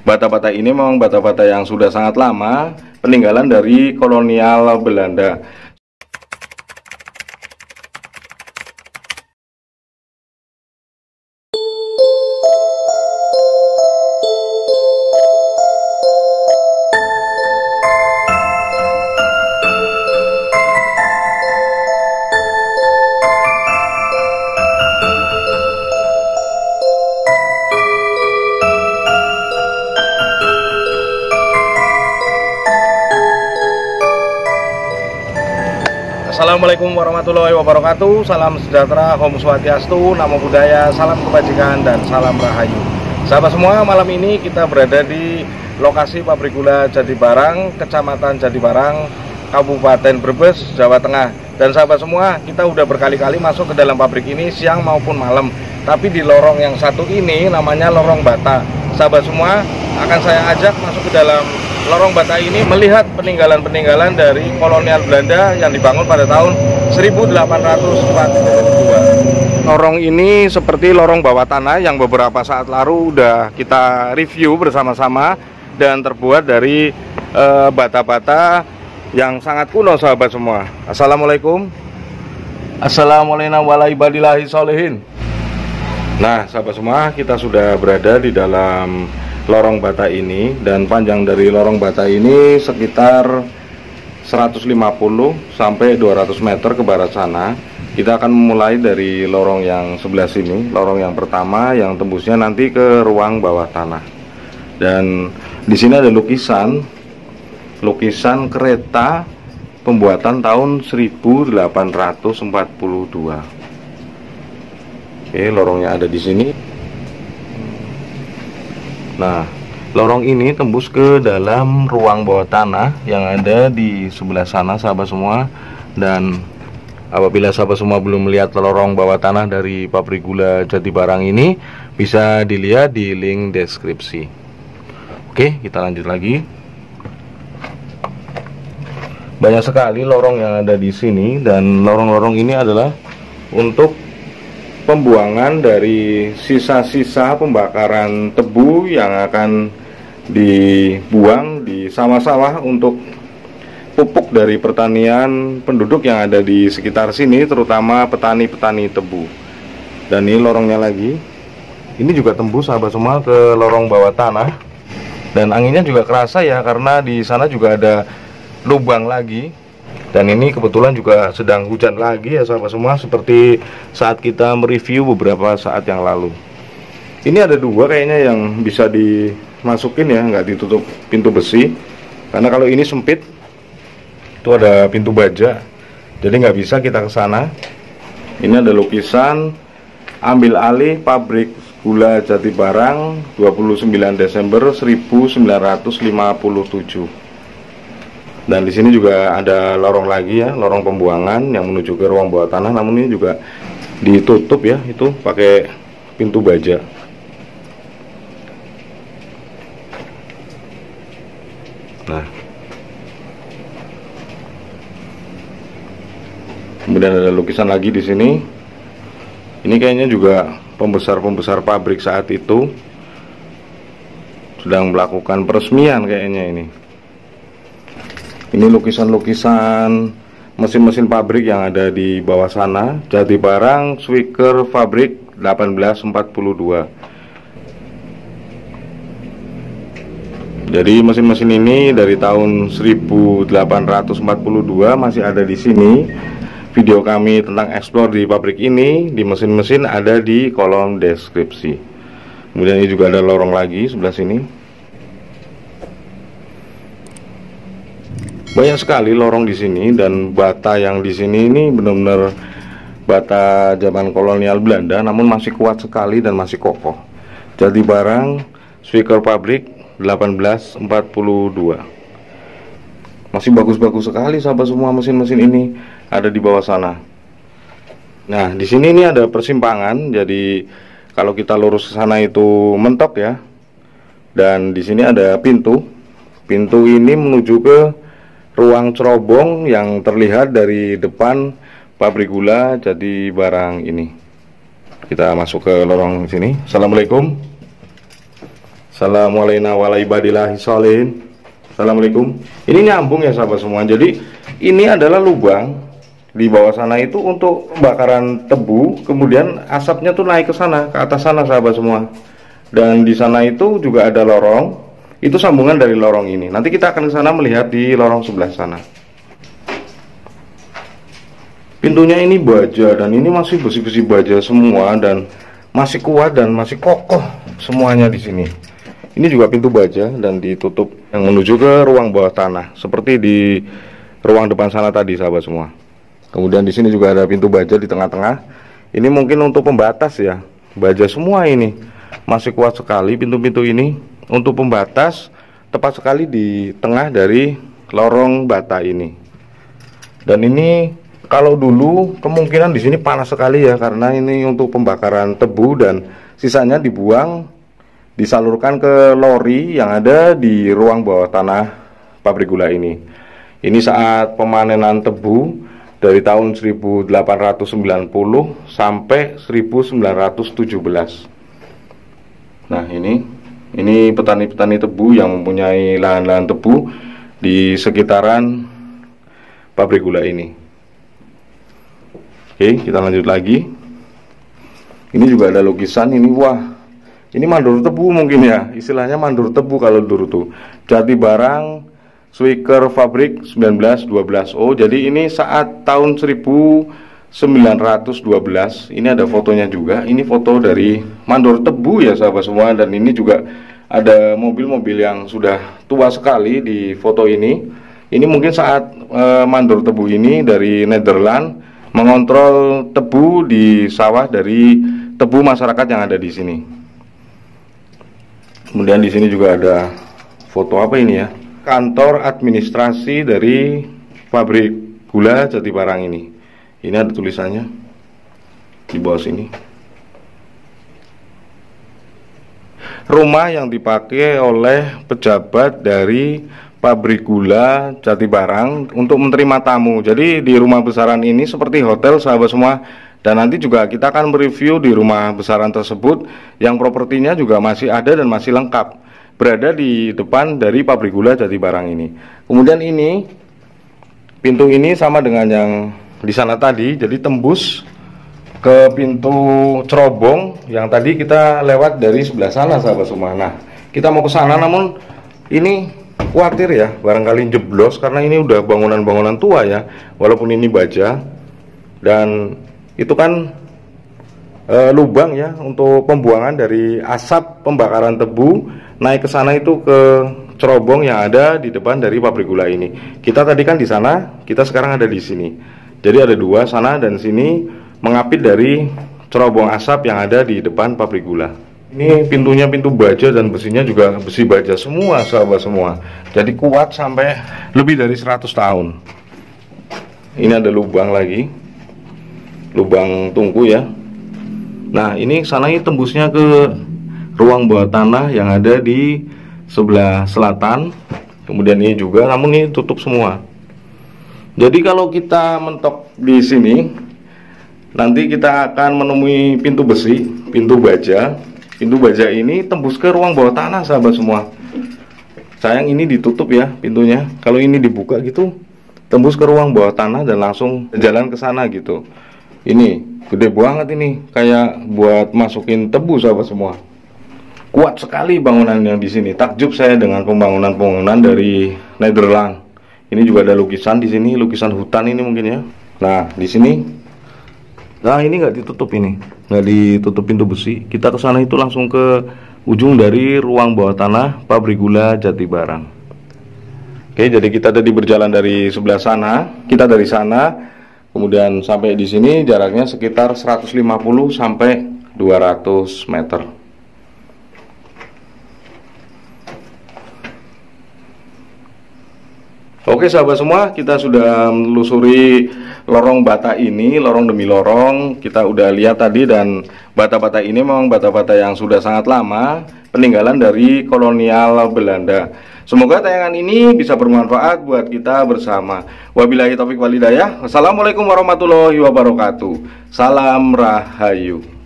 Bata-bata ini memang bata-bata yang sudah sangat lama, peninggalan dari kolonial Belanda. Assalamualaikum warahmatullahi wabarakatuh. Salam sejahtera, Om Swastiastu, Namo Buddhaya, Salam Kebajikan, dan Salam Rahayu. Sahabat semua, malam ini kita berada di lokasi pabrik gula Jati Barang Kecamatan Jati Barang, Kabupaten Brebes, Jawa Tengah. Dan sahabat semua, kita udah berkali-kali masuk ke dalam pabrik ini siang maupun malam. Tapi di lorong yang satu ini namanya lorong bata. Sahabat semua, akan saya ajak masuk ke dalam lorong bata ini melihat peninggalan-peninggalan dari kolonial Belanda yang dibangun pada tahun 1842. Lorong ini seperti lorong bawah tanah yang beberapa saat lalu udah kita review bersama-sama dan terbuat dari eh, bata-bata uh, yang sangat kuno sahabat semua. Assalamualaikum. Assalamualaikum warahmatullahi wabarakatuh. Nah, sahabat semua, kita sudah berada di dalam lorong bata ini dan panjang dari lorong bata ini sekitar 150 sampai 200 meter ke barat sana. Kita akan memulai dari lorong yang sebelah sini lorong yang pertama yang tembusnya nanti ke ruang bawah tanah. Dan di sini ada lukisan lukisan kereta pembuatan tahun 1842 oke lorongnya ada di sini Nah, lorong ini tembus ke dalam ruang bawah tanah yang ada di sebelah sana sahabat semua dan apabila sahabat semua belum melihat lorong bawah tanah dari pabrik gula Jati Barang ini bisa dilihat di link deskripsi. Oke, kita lanjut lagi. Banyak sekali lorong yang ada di sini dan lorong-lorong ini adalah untuk pembuangan dari sisa-sisa pembakaran tebu yang akan dibuang di sawah-sawah untuk pupuk dari pertanian penduduk yang ada di sekitar sini terutama petani-petani tebu. Dan ini lorongnya lagi. Ini juga tembus sahabat semua ke lorong bawah tanah. Dan anginnya juga kerasa ya karena di sana juga ada lubang lagi dan ini kebetulan juga sedang hujan lagi ya sahabat semua seperti saat kita mereview beberapa saat yang lalu. Ini ada dua kayaknya yang bisa dimasukin ya nggak ditutup pintu besi. Karena kalau ini sempit itu ada pintu baja. Jadi nggak bisa kita ke sana. Ini ada lukisan ambil alih pabrik gula Jati Barang 29 Desember 1957 dan di sini juga ada lorong lagi ya, lorong pembuangan yang menuju ke ruang bawah tanah. Namun ini juga ditutup ya, itu pakai pintu baja. Nah, kemudian ada lukisan lagi di sini. Ini kayaknya juga pembesar-pembesar pabrik saat itu sedang melakukan peresmian kayaknya ini ini lukisan-lukisan mesin-mesin pabrik yang ada di bawah sana. Jati Barang Swicker Fabrik 1842 jadi mesin-mesin ini dari tahun 1842 masih ada di sini. Video kami tentang explore di pabrik ini di mesin-mesin ada di kolom deskripsi. Kemudian ini juga ada lorong lagi sebelah sini banyak sekali lorong di sini dan bata yang di sini ini benar-benar bata zaman kolonial Belanda namun masih kuat sekali dan masih kokoh. Jadi barang speaker pabrik 1842 masih bagus-bagus sekali sahabat semua mesin-mesin ini ada di bawah sana. Nah di sini ini ada persimpangan jadi kalau kita lurus ke sana itu mentok ya. Dan di sini ada pintu. Pintu ini menuju ke ruang cerobong yang terlihat dari depan pabrik gula jadi barang ini. Kita masuk ke lorong sini. Assalamualaikum. Assalamualaikum Assalamualaikum. Ini nyambung ya sahabat semua. Jadi ini adalah lubang di bawah sana itu untuk bakaran tebu. Kemudian asapnya tuh naik ke sana ke atas sana sahabat semua. Dan di sana itu juga ada lorong itu sambungan dari lorong ini. Nanti kita akan ke sana melihat di lorong sebelah sana. Pintunya ini baja dan ini masih besi-besi baja semua dan masih kuat dan masih kokoh semuanya di sini. Ini juga pintu baja dan ditutup yang menuju ke ruang bawah tanah seperti di ruang depan sana tadi sahabat semua. Kemudian di sini juga ada pintu baja di tengah-tengah. Ini mungkin untuk pembatas ya. Baja semua ini. Masih kuat sekali pintu-pintu ini untuk pembatas tepat sekali di tengah dari lorong bata ini. Dan ini kalau dulu kemungkinan di sini panas sekali ya karena ini untuk pembakaran tebu dan sisanya dibuang disalurkan ke lori yang ada di ruang bawah tanah pabrik gula ini. Ini saat pemanenan tebu dari tahun 1890 sampai 1917. Nah, ini ini petani-petani tebu yang mempunyai lahan-lahan tebu di sekitaran pabrik gula ini. Oke, kita lanjut lagi. Ini juga ada lukisan ini wah. Ini mandur tebu mungkin ya, istilahnya mandur tebu kalau dulu tuh. Jati barang Swicker Fabrik 1912O. Jadi ini saat tahun 1912. Ini ada fotonya juga. Ini foto dari mandor tebu ya sahabat semua dan ini juga ada mobil-mobil yang sudah tua sekali di foto ini. Ini mungkin saat e, mandor tebu ini dari Netherlands mengontrol tebu di sawah dari tebu masyarakat yang ada di sini. Kemudian di sini juga ada foto apa ini ya? kantor administrasi dari pabrik gula Jatibarang ini. Ini ada tulisannya di bawah sini. Rumah yang dipakai oleh pejabat dari pabrik gula Jatibarang untuk menerima tamu. Jadi di rumah besaran ini seperti hotel sahabat semua dan nanti juga kita akan mereview di rumah besaran tersebut yang propertinya juga masih ada dan masih lengkap berada di depan dari pabrik gula Jati Barang ini. Kemudian ini pintu ini sama dengan yang di sana tadi, jadi tembus ke pintu cerobong yang tadi kita lewat dari sebelah sana sahabat semua. Nah, kita mau ke sana namun ini khawatir ya barangkali jeblos karena ini udah bangunan-bangunan tua ya walaupun ini baja dan itu kan e, lubang ya untuk pembuangan dari asap pembakaran tebu naik ke sana itu ke cerobong yang ada di depan dari pabrik gula ini. Kita tadi kan di sana, kita sekarang ada di sini. Jadi ada dua sana dan sini mengapit dari cerobong asap yang ada di depan pabrik gula. Ini pintunya pintu baja dan besinya juga besi baja semua sahabat semua. Jadi kuat sampai lebih dari 100 tahun. Ini ada lubang lagi. Lubang tungku ya. Nah, ini sana ini tembusnya ke ruang bawah tanah yang ada di sebelah selatan kemudian ini juga namun ini tutup semua jadi kalau kita mentok di sini nanti kita akan menemui pintu besi pintu baja. Pintu baja ini tembus ke ruang bawah tanah sahabat semua. Sayang ini ditutup ya pintunya. Kalau ini dibuka gitu tembus ke ruang bawah tanah dan langsung jalan ke sana gitu. Ini gede banget ini kayak buat masukin tebu sahabat semua. Kuat sekali bangunan yang di sini. Takjub saya dengan pembangunan-pembangunan dari Netherlands. Ini juga ada lukisan di sini, lukisan hutan ini mungkin ya. Nah, di sini Nah, ini nggak ditutup ini. Nggak ditutup pintu besi. Kita ke sana itu langsung ke ujung dari ruang bawah tanah pabrik gula Jatibarang. Oke, jadi kita tadi berjalan dari sebelah sana, kita dari sana kemudian sampai di sini jaraknya sekitar 150 sampai 200 meter. Oke sahabat semua, kita sudah menelusuri lorong bata ini, lorong demi lorong. Kita udah lihat tadi dan bata-bata ini memang bata-bata yang sudah sangat lama, peninggalan dari kolonial Belanda. Semoga tayangan ini bisa bermanfaat buat kita bersama. Wabillahi taufik walidayah. Wassalamualaikum warahmatullahi wabarakatuh. Salam Rahayu.